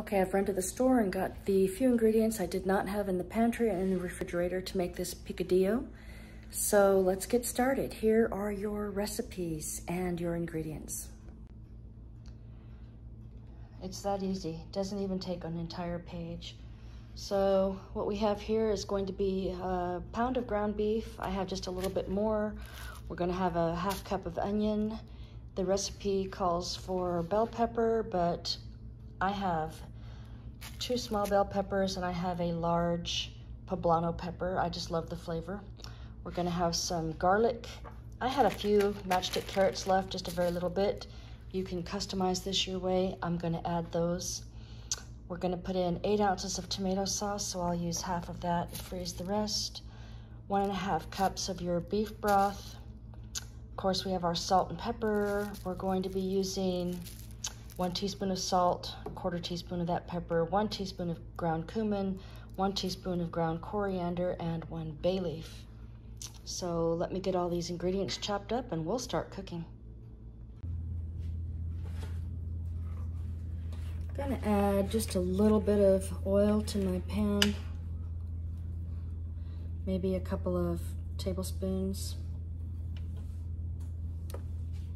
Okay, I've run to the store and got the few ingredients I did not have in the pantry and in the refrigerator to make this picadillo. So let's get started. Here are your recipes and your ingredients. It's that easy. It Doesn't even take an entire page. So what we have here is going to be a pound of ground beef. I have just a little bit more. We're gonna have a half cup of onion. The recipe calls for bell pepper, but I have two small bell peppers and I have a large poblano pepper. I just love the flavor. We're gonna have some garlic. I had a few matchstick carrots left, just a very little bit. You can customize this your way. I'm gonna add those. We're gonna put in eight ounces of tomato sauce, so I'll use half of that and freeze the rest. One and a half cups of your beef broth. Of course, we have our salt and pepper. We're going to be using one teaspoon of salt, a quarter teaspoon of that pepper, one teaspoon of ground cumin, one teaspoon of ground coriander, and one bay leaf. So let me get all these ingredients chopped up and we'll start cooking. I'm Gonna add just a little bit of oil to my pan. Maybe a couple of tablespoons.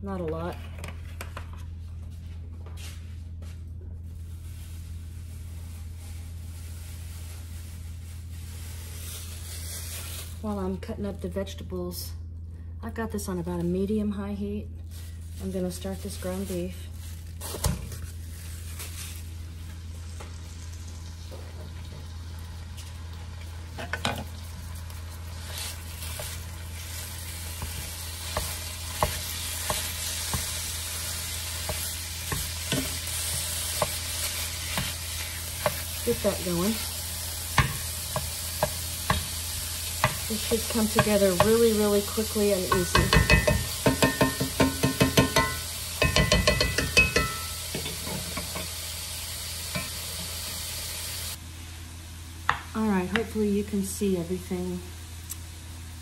Not a lot. While I'm cutting up the vegetables. I've got this on about a medium high heat. I'm gonna start this ground beef. Get that going. Should come together really, really quickly and easy. All right, hopefully you can see everything.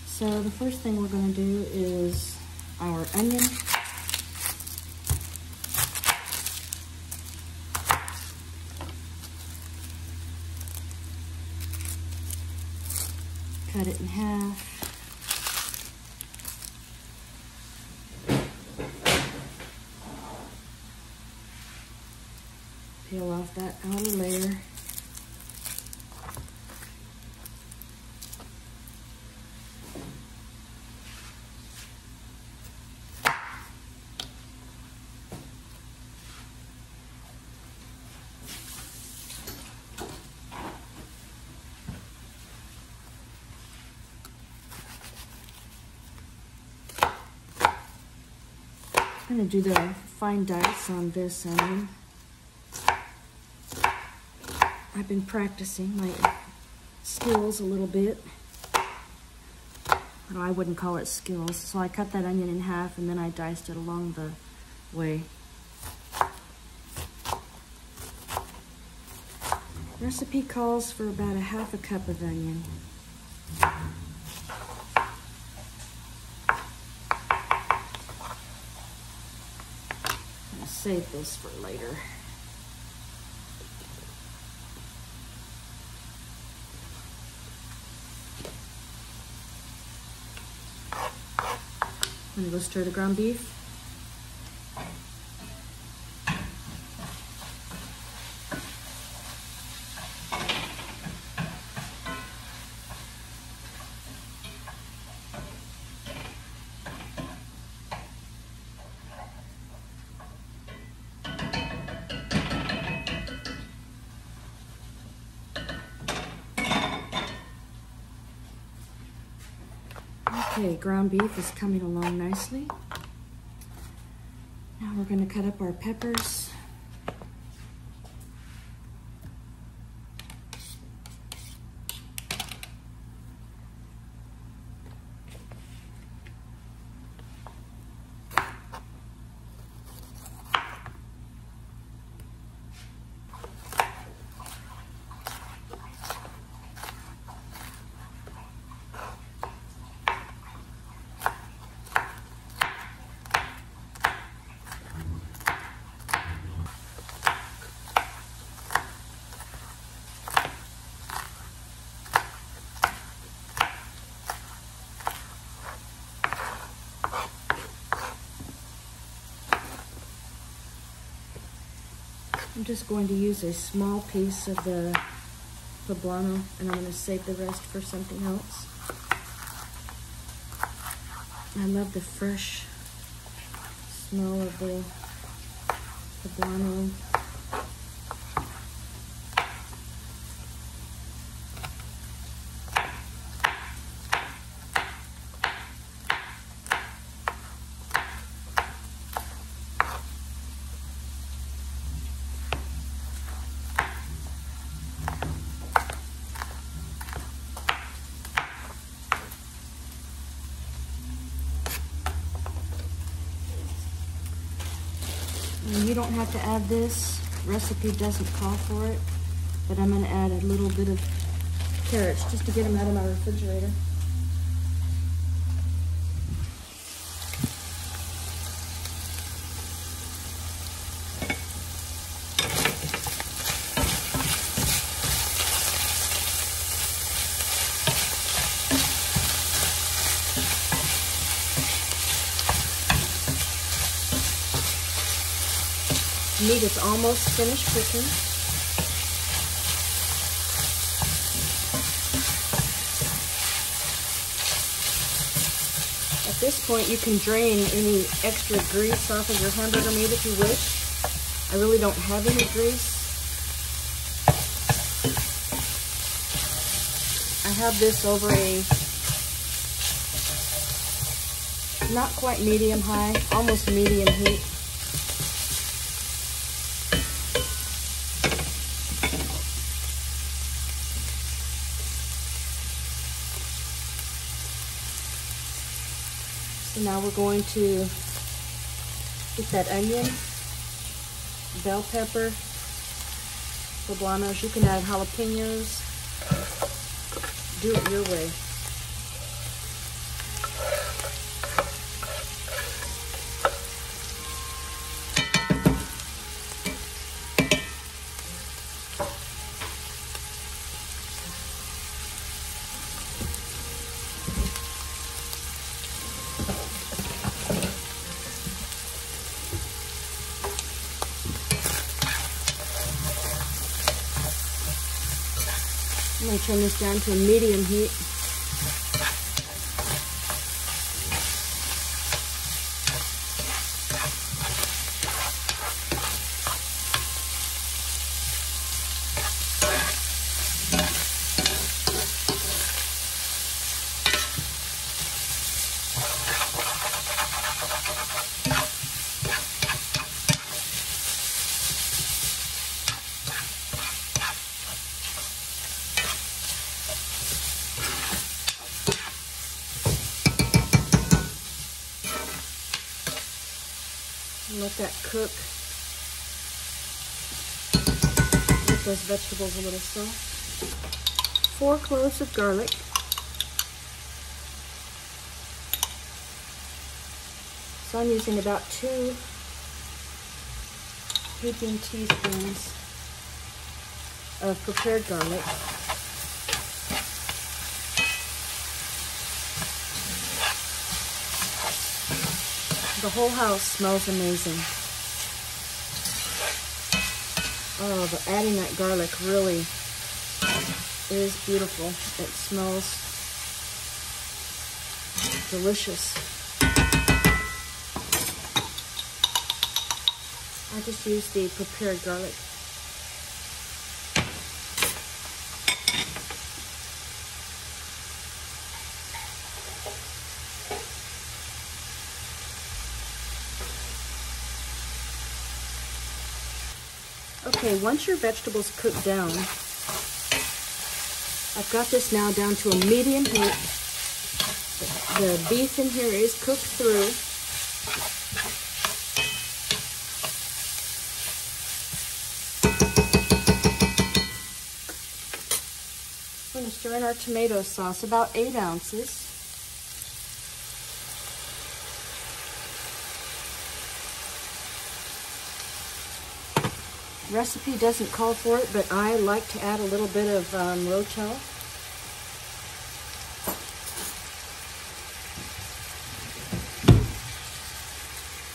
So the first thing we're gonna do is our onion. cut it in half. Peel off that outer layer. I'm gonna do the fine dice on this onion. I've been practicing my skills a little bit. I wouldn't call it skills. So I cut that onion in half and then I diced it along the way. Recipe calls for about a half a cup of onion. save this for later. I'm gonna go stir the ground beef. Ground beef is coming along nicely. Now we're gonna cut up our peppers. I'm just going to use a small piece of the poblano and I'm going to save the rest for something else. I love the fresh smell of the poblano. And you don't have to add this. Recipe doesn't call for it. But I'm going to add a little bit of carrots just to get them out of my refrigerator. Meat is almost finished cooking. At this point, you can drain any extra grease off of your hamburger meat if you wish. I really don't have any grease. I have this over a not quite medium high, almost medium heat. Now we're going to get that onion, bell pepper, poblanos. You can add jalapenos. Do it your way. Turn this down to a medium heat. Let that cook. Get those vegetables a little soft. Four cloves of garlic. So I'm using about two heaping teaspoons of prepared garlic. The whole house smells amazing. Oh, but adding that garlic really is beautiful. It smells delicious. I just used the prepared garlic. Okay, once your vegetables cook down, I've got this now down to a medium heat. The beef in here is cooked through. We're going to stir in our tomato sauce, about eight ounces. Recipe doesn't call for it, but I like to add a little bit of um, Rotel.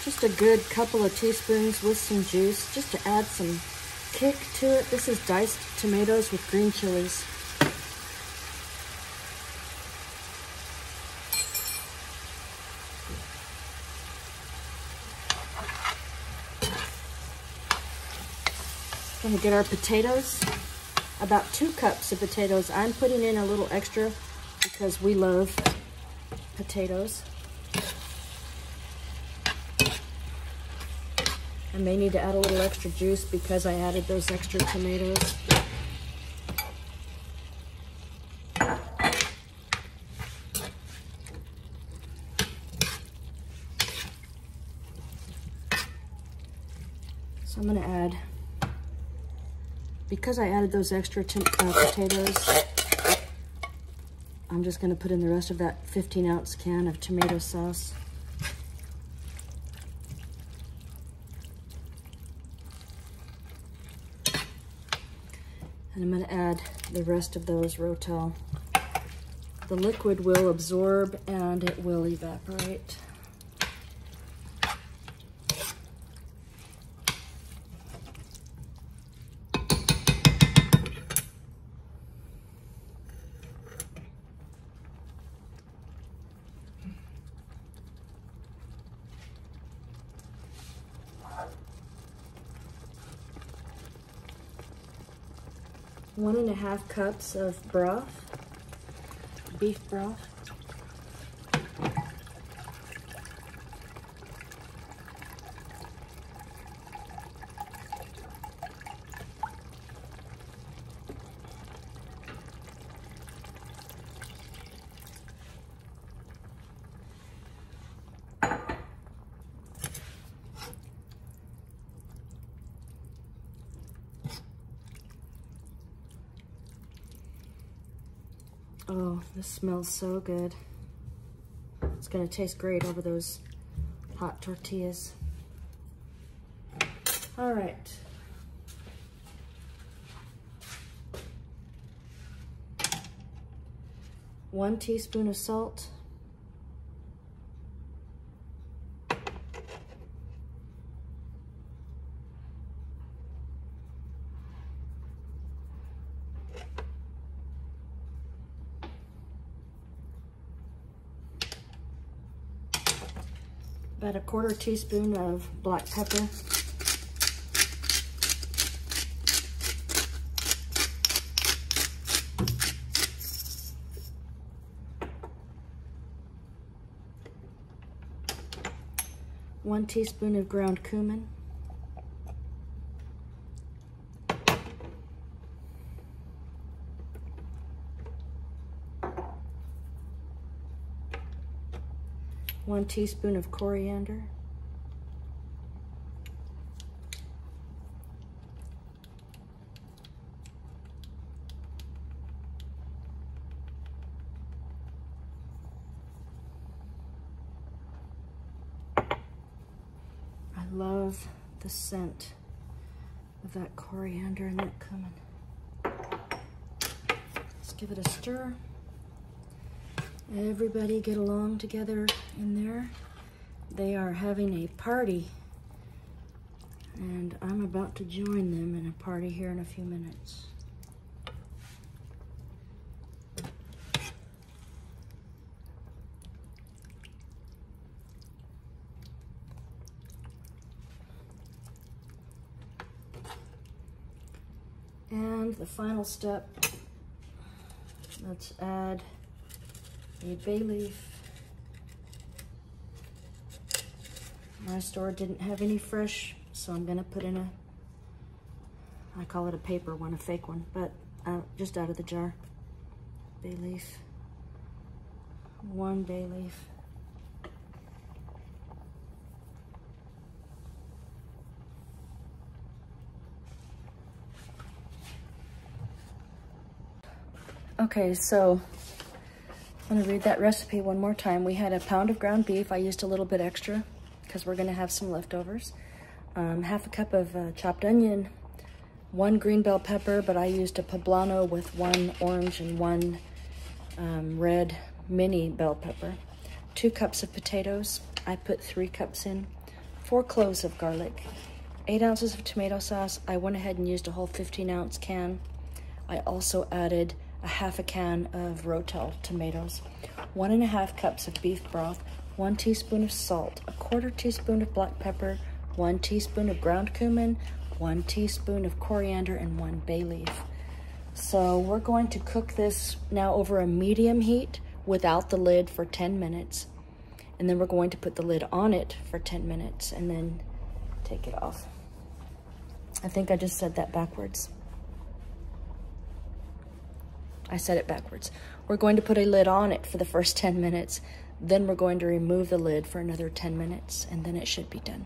Just a good couple of teaspoons with some juice, just to add some kick to it. This is diced tomatoes with green chilies. Gonna get our potatoes. About two cups of potatoes. I'm putting in a little extra because we love potatoes. I may need to add a little extra juice because I added those extra tomatoes. So I'm gonna add, because I added those extra uh, potatoes, I'm just gonna put in the rest of that 15 ounce can of tomato sauce. And I'm gonna add the rest of those Rotel. The liquid will absorb and it will evaporate. Half cups of broth, beef broth. Oh, this smells so good. It's gonna taste great over those hot tortillas. All right. One teaspoon of salt. About a quarter teaspoon of black pepper. One teaspoon of ground cumin. One teaspoon of coriander. I love the scent of that coriander and that cumin. Let's give it a stir. Everybody get along together in there. They are having a party. And I'm about to join them in a party here in a few minutes. And the final step, let's add a bay leaf. My store didn't have any fresh, so I'm gonna put in a, I call it a paper one, a fake one, but uh, just out of the jar. Bay leaf, one bay leaf. Okay, so I'm gonna read that recipe one more time. We had a pound of ground beef. I used a little bit extra because we're gonna have some leftovers. Um, half a cup of uh, chopped onion, one green bell pepper, but I used a poblano with one orange and one um, red mini bell pepper. Two cups of potatoes. I put three cups in. Four cloves of garlic. eight ounces of tomato sauce. I went ahead and used a whole 15 ounce can. I also added a half a can of Rotel tomatoes, one and a half cups of beef broth, one teaspoon of salt, a quarter teaspoon of black pepper, one teaspoon of ground cumin, one teaspoon of coriander, and one bay leaf. So we're going to cook this now over a medium heat without the lid for 10 minutes. And then we're going to put the lid on it for 10 minutes and then take it off. I think I just said that backwards. I said it backwards. We're going to put a lid on it for the first 10 minutes. Then we're going to remove the lid for another 10 minutes and then it should be done.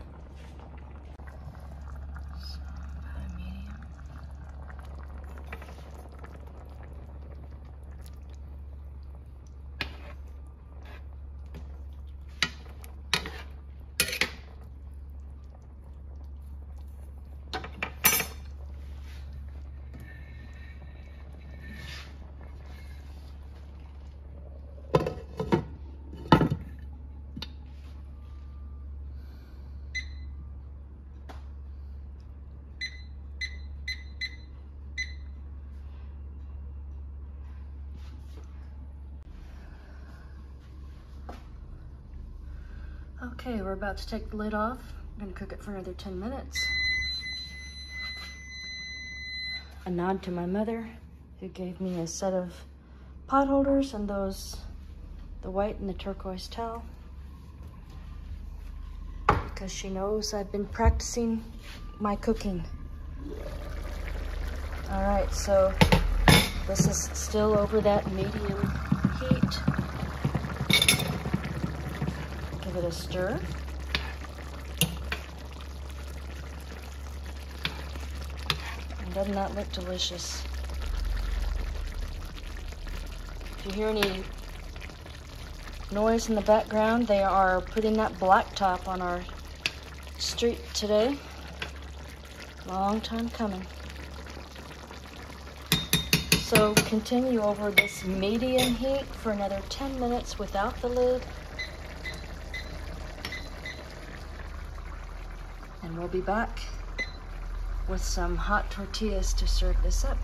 Okay, we're about to take the lid off. I'm gonna cook it for another 10 minutes. A nod to my mother, who gave me a set of pot holders and those, the white and the turquoise towel. Because she knows I've been practicing my cooking. All right, so this is still over that medium heat. Give it a stir. And doesn't that look delicious? If you hear any noise in the background, they are putting that blacktop on our street today. Long time coming. So continue over this medium heat for another 10 minutes without the lid. and we'll be back with some hot tortillas to serve this up.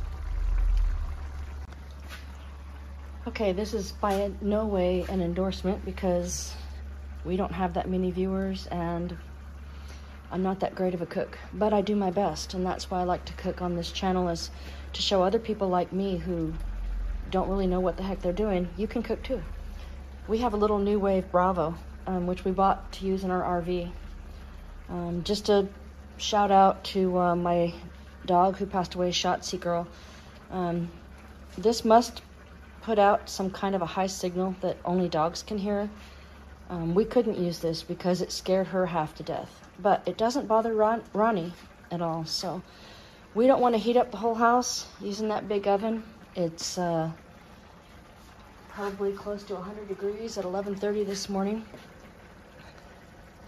Okay, this is by no way an endorsement because we don't have that many viewers and I'm not that great of a cook, but I do my best and that's why I like to cook on this channel is to show other people like me who don't really know what the heck they're doing, you can cook too. We have a little NuWave Bravo, um, which we bought to use in our RV um, just a shout out to uh, my dog who passed away, Shotzi Girl. Um, this must put out some kind of a high signal that only dogs can hear. Um, we couldn't use this because it scared her half to death. But it doesn't bother Ron Ronnie at all. So we don't want to heat up the whole house using that big oven. It's uh, probably close to 100 degrees at 11.30 this morning.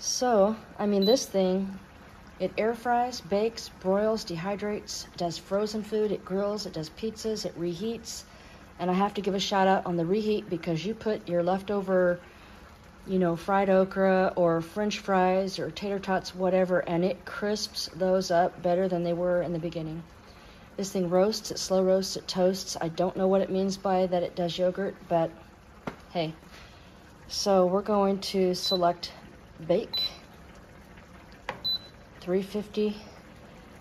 So, I mean, this thing, it air fries, bakes, broils, dehydrates, does frozen food, it grills, it does pizzas, it reheats. And I have to give a shout out on the reheat because you put your leftover, you know, fried okra or french fries or tater tots, whatever, and it crisps those up better than they were in the beginning. This thing roasts, it slow roasts, it toasts. I don't know what it means by that it does yogurt, but hey. So we're going to select bake. 350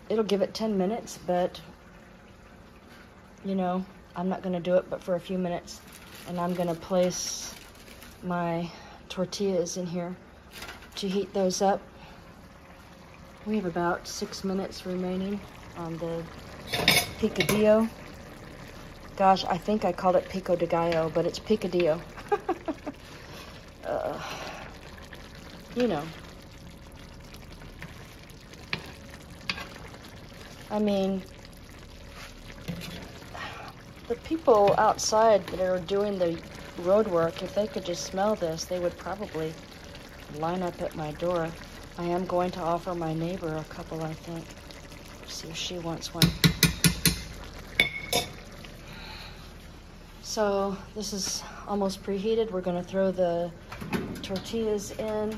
it'll give it 10 minutes but you know I'm not gonna do it but for a few minutes and I'm gonna place my tortillas in here to heat those up. We have about six minutes remaining on the picadillo. Gosh I think I called it pico de gallo but it's picadillo uh, you know. I mean, the people outside that are doing the road work, if they could just smell this, they would probably line up at my door. I am going to offer my neighbor a couple, I think. See if she wants one. So this is almost preheated. We're going to throw the tortillas in.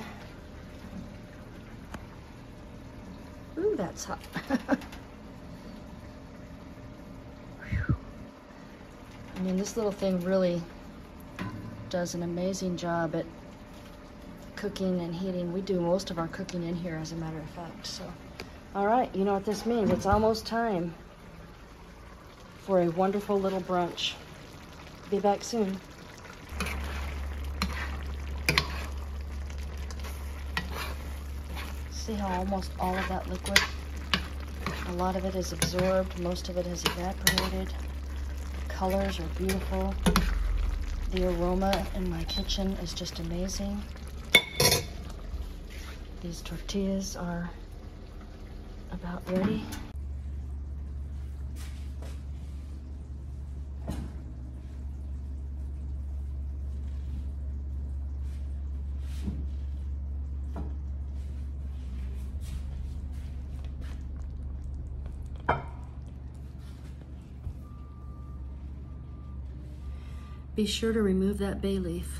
That's hot. I mean, this little thing really does an amazing job at cooking and heating. We do most of our cooking in here, as a matter of fact. So, all right, you know what this means. It's almost time for a wonderful little brunch. Be back soon. See how almost all of that liquid, a lot of it is absorbed, most of it has evaporated. The colors are beautiful. The aroma in my kitchen is just amazing. These tortillas are about ready. Be sure to remove that bay leaf.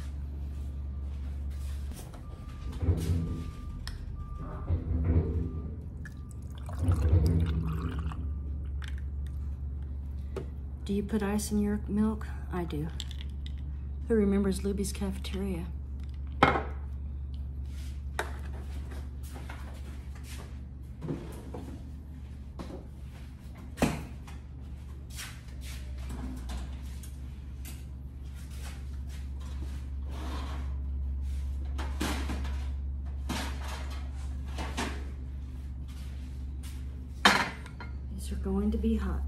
Do you put ice in your milk? I do. Who remembers Luby's cafeteria? Are going to be hot.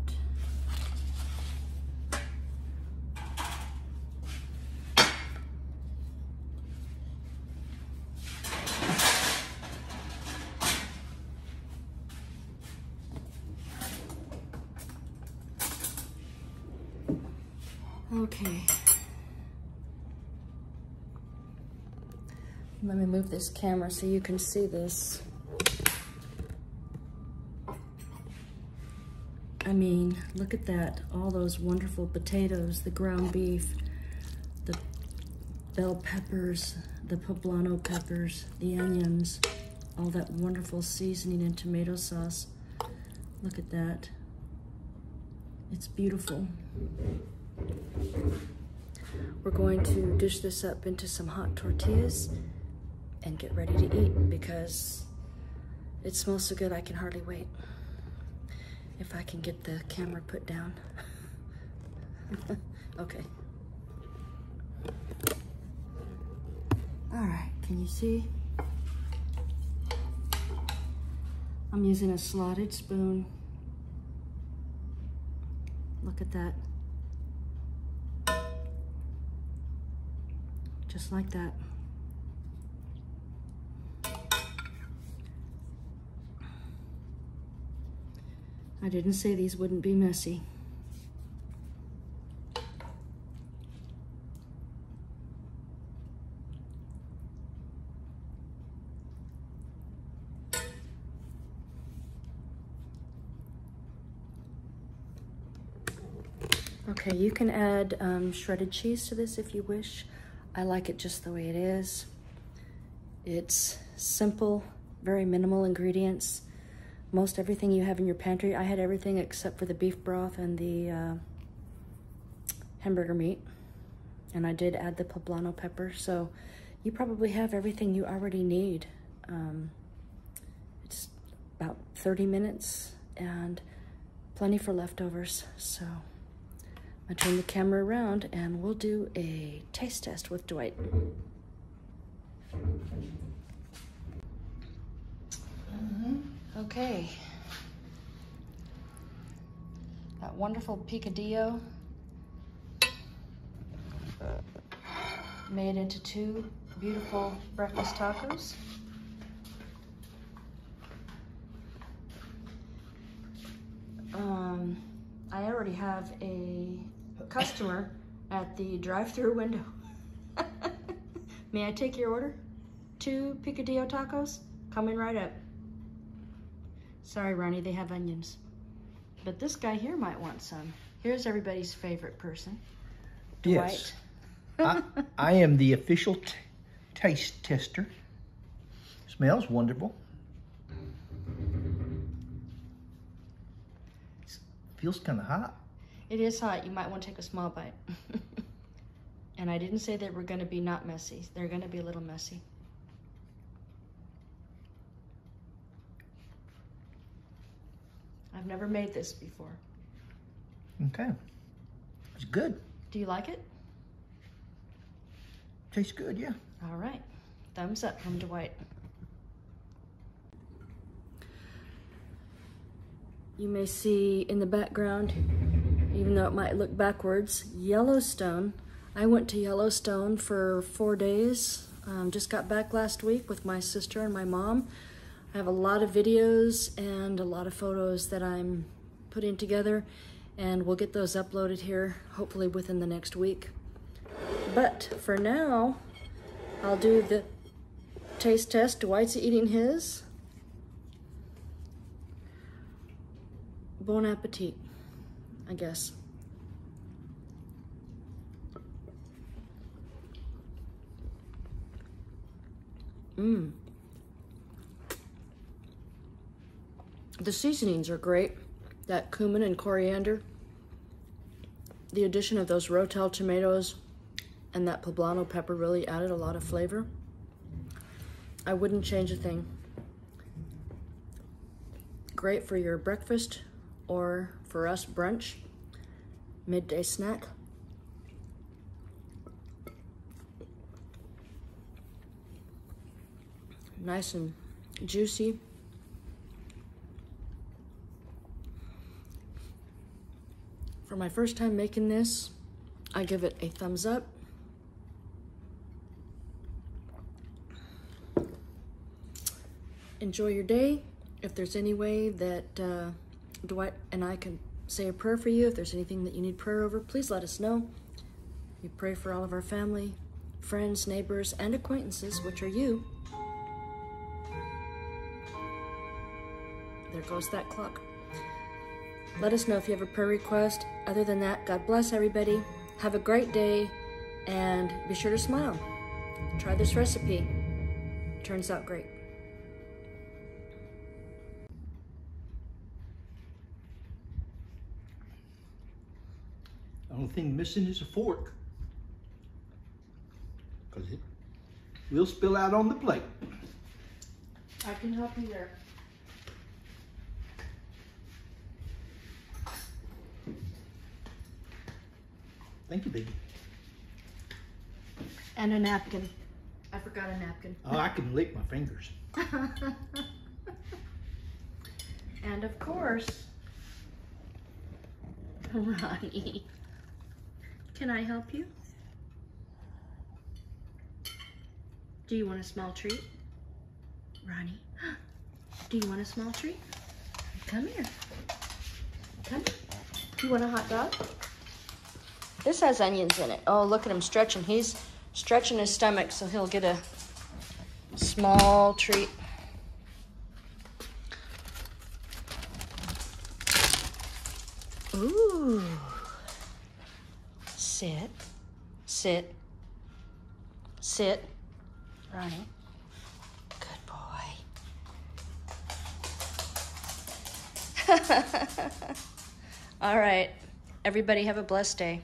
Okay. Let me move this camera so you can see this. I mean, look at that. All those wonderful potatoes, the ground beef, the bell peppers, the poblano peppers, the onions, all that wonderful seasoning and tomato sauce. Look at that. It's beautiful. We're going to dish this up into some hot tortillas and get ready to eat because it smells so good I can hardly wait. If I can get the camera put down. okay. All right, can you see? I'm using a slotted spoon. Look at that. Just like that. I didn't say these wouldn't be messy. Okay, you can add um, shredded cheese to this if you wish. I like it just the way it is. It's simple, very minimal ingredients. Most everything you have in your pantry. I had everything except for the beef broth and the uh, hamburger meat. And I did add the poblano pepper. So you probably have everything you already need. Um, it's about 30 minutes and plenty for leftovers. So. I'm gonna turn the camera around and we'll do a taste test with Dwight. Okay. That wonderful picadillo made into two beautiful breakfast tacos. Um, I already have a customer at the drive-through window. May I take your order? Two picadillo tacos coming right up. Sorry, Ronnie, they have onions. But this guy here might want some. Here's everybody's favorite person. Dwight. Yes. I, I, am the official taste tester. Smells wonderful. feels kind of hot. It is hot. You might want to take a small bite. and I didn't say they were going to be not messy. They're going to be a little messy. I've never made this before. Okay. It's good. Do you like it? Tastes good, yeah. All right. Thumbs up from Dwight. You may see in the background, even though it might look backwards, Yellowstone. I went to Yellowstone for four days. Um, just got back last week with my sister and my mom. I have a lot of videos and a lot of photos that I'm putting together and we'll get those uploaded here hopefully within the next week. But for now, I'll do the taste test. Dwight's eating his. Bon appetit, I guess. Mmm. The seasonings are great. That cumin and coriander. The addition of those Rotel tomatoes and that poblano pepper really added a lot of flavor. I wouldn't change a thing. Great for your breakfast or for us brunch, midday snack. Nice and juicy. For my first time making this, I give it a thumbs up. Enjoy your day. If there's any way that uh, Dwight and I can say a prayer for you, if there's anything that you need prayer over, please let us know. We pray for all of our family, friends, neighbors, and acquaintances, which are you. There goes that clock. Let us know if you have a prayer request. Other than that, God bless everybody. Have a great day and be sure to smile. Try this recipe. Turns out great. The only thing missing is a fork. Because it will spill out on the plate. I can help you there. Thank you, baby. And a napkin. I forgot a napkin. Oh, I can lick my fingers. and of course, Ronnie. Can I help you? Do you want a small treat? Ronnie, do you want a small treat? Come here. Come here. Do you want a hot dog? This has onions in it. Oh, look at him stretching. He's stretching his stomach so he'll get a small treat. Ooh. Sit. Sit. Sit. Ronnie. Good boy. All right. Everybody have a blessed day.